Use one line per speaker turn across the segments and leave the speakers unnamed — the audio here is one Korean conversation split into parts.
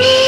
Yeah.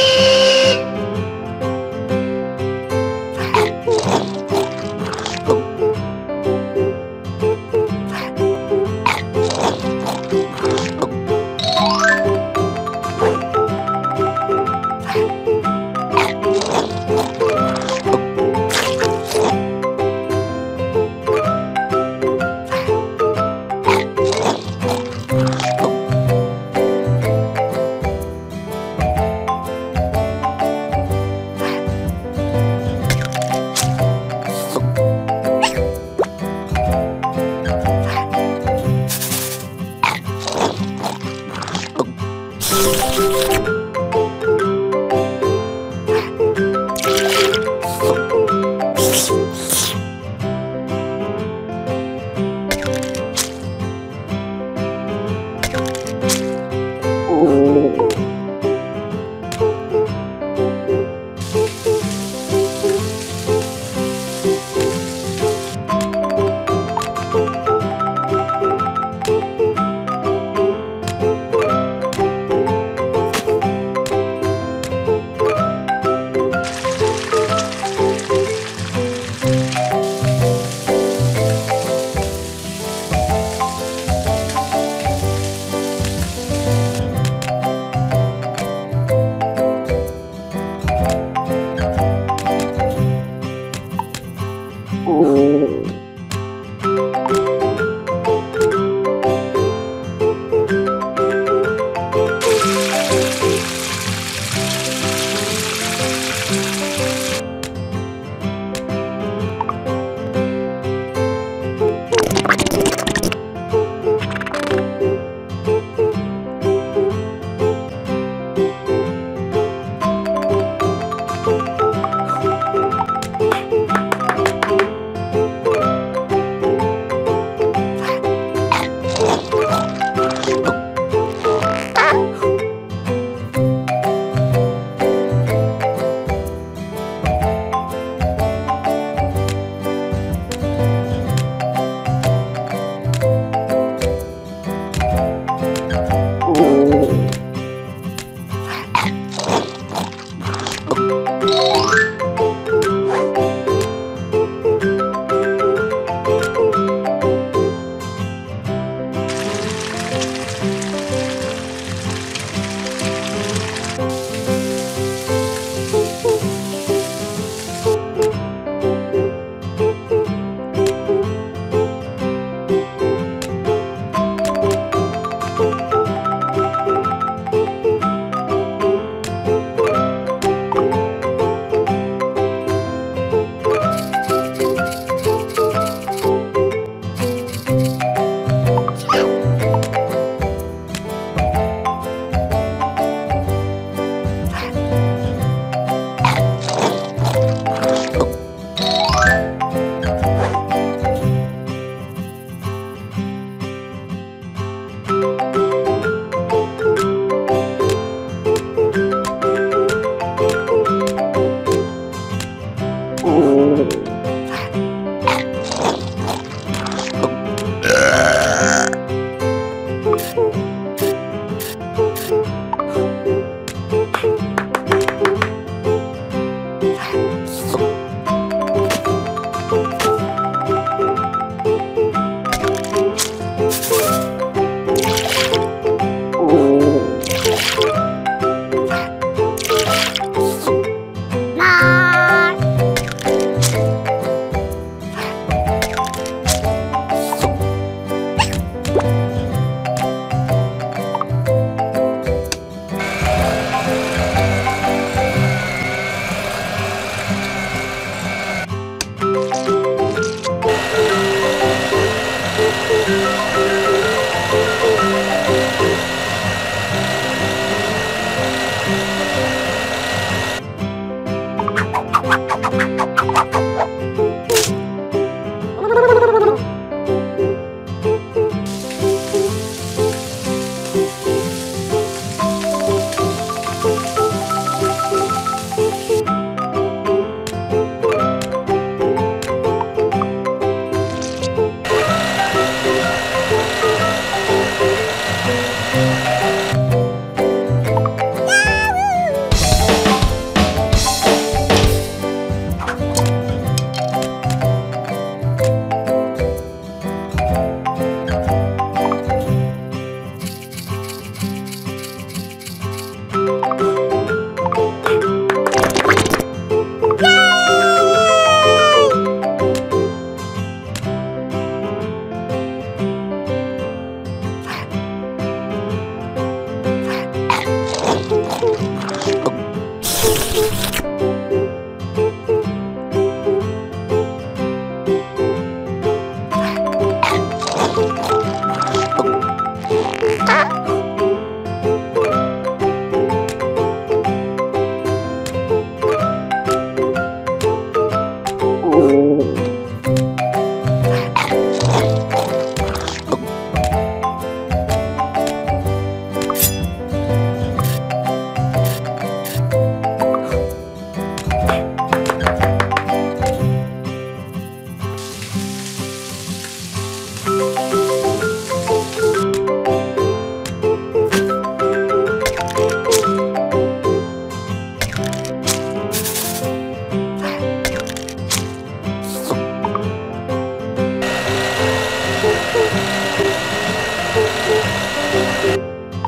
Música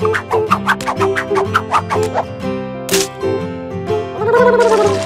Thank you.